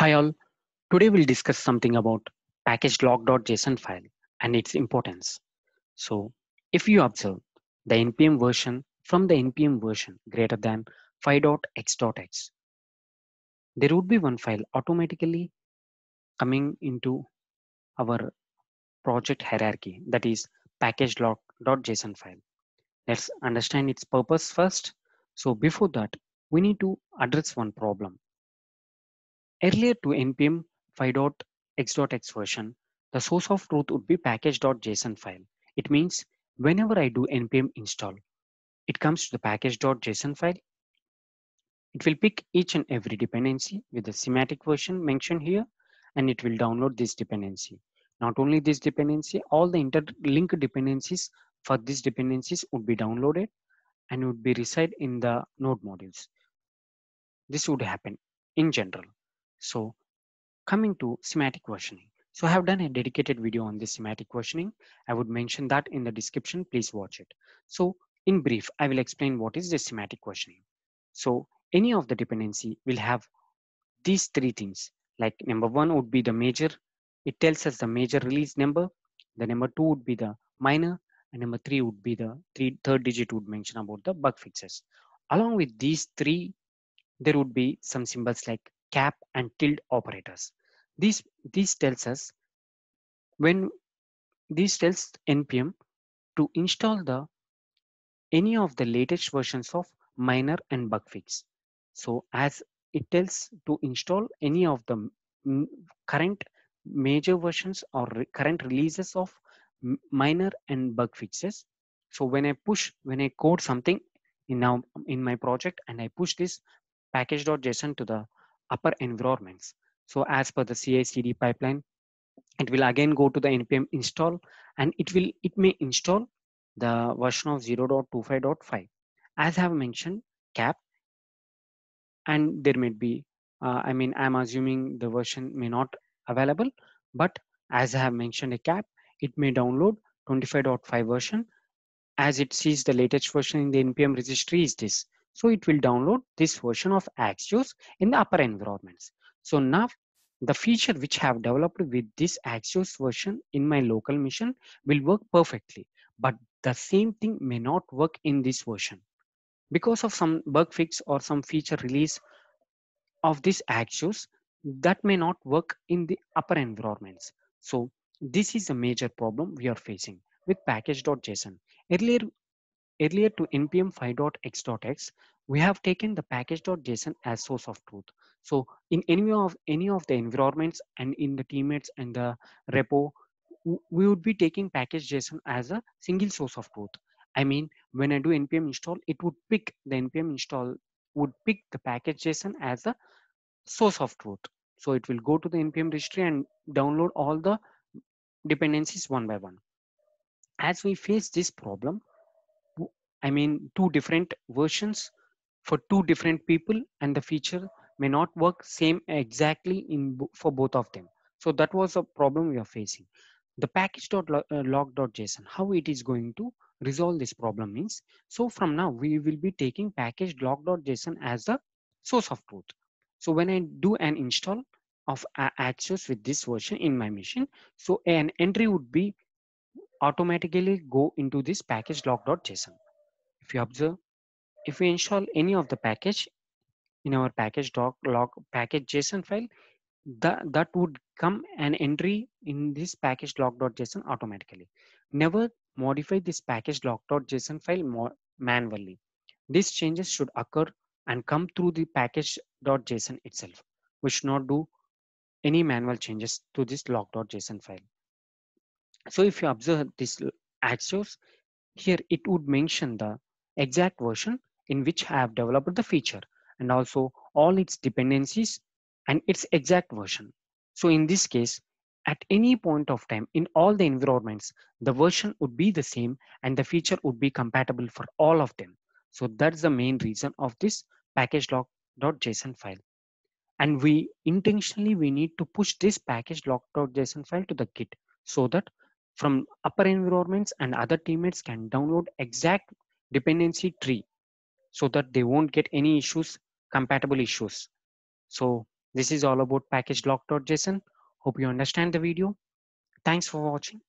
Hi all, today we'll discuss something about package lock.json file and its importance. So if you observe the npm version from the npm version greater than 5.x.x, there would be one file automatically coming into our project hierarchy that is package lock.json file. Let's understand its purpose first. So before that, we need to address one problem Earlier to npm 5.x.x version, the source of truth would be package.json file. It means whenever I do npm install, it comes to the package.json file. It will pick each and every dependency with the semantic version mentioned here, and it will download this dependency. Not only this dependency, all the interlinked dependencies for these dependencies would be downloaded and would be reside in the node modules. This would happen in general. So coming to semantic versioning. So I have done a dedicated video on this semantic versioning. I would mention that in the description, please watch it. So in brief, I will explain what is the semantic versioning. So any of the dependency will have these three things. Like number one would be the major. It tells us the major release number. The number two would be the minor. And number three would be the three, third digit would mention about the bug fixes. Along with these three, there would be some symbols like cap and tilde operators. This, this tells us when this tells npm to install the any of the latest versions of minor and bug fix. So as it tells to install any of the current major versions or re current releases of minor and bug fixes. So when I push, when I code something in now in my project and I push this package.json to the upper environments. So as per the CI/CD pipeline, it will again go to the npm install and it will it may install the version of 0.25.5 as I have mentioned cap and there may be uh, I mean I'm assuming the version may not available but as I have mentioned a cap it may download 25.5 version. As it sees the latest version in the npm registry is this so it will download this version of Axios in the upper environments. So now the feature which I have developed with this Axios version in my local machine will work perfectly. But the same thing may not work in this version. Because of some bug fix or some feature release of this Axios, that may not work in the upper environments. So this is a major problem we are facing with package.json. Earlier, Earlier to npm 5.x.x, we have taken the package.json as source of truth. So in any of any of the environments and in the teammates and the repo, we would be taking package.json as a single source of truth. I mean, when I do npm install, it would pick the npm install would pick the package.json as a source of truth. So it will go to the npm registry and download all the dependencies one by one. As we face this problem, I mean, two different versions for two different people and the feature may not work same exactly in for both of them. So that was a problem we are facing. The package.lock.json, how it is going to resolve this problem means, so from now we will be taking package lock.json as the source of truth. So when I do an install of Axios with this version in my machine, so an entry would be automatically go into this package lock.json if you observe, if we install any of the package in our package doc log package JSON file, that, that would come an entry in this package lock.json automatically. Never modify this package lock.json file manually. These changes should occur and come through the package.json itself. We should not do any manual changes to this lock.json file. So if you observe this Axios, here it would mention the exact version in which I have developed the feature and also all its dependencies and its exact version. So in this case, at any point of time in all the environments, the version would be the same and the feature would be compatible for all of them. So that's the main reason of this package lock.json file. And we intentionally, we need to push this package lock.json file to the Git so that from upper environments and other teammates can download exact dependency tree so that they won't get any issues, compatible issues. So This is all about package lock.json. Hope you understand the video. Thanks for watching.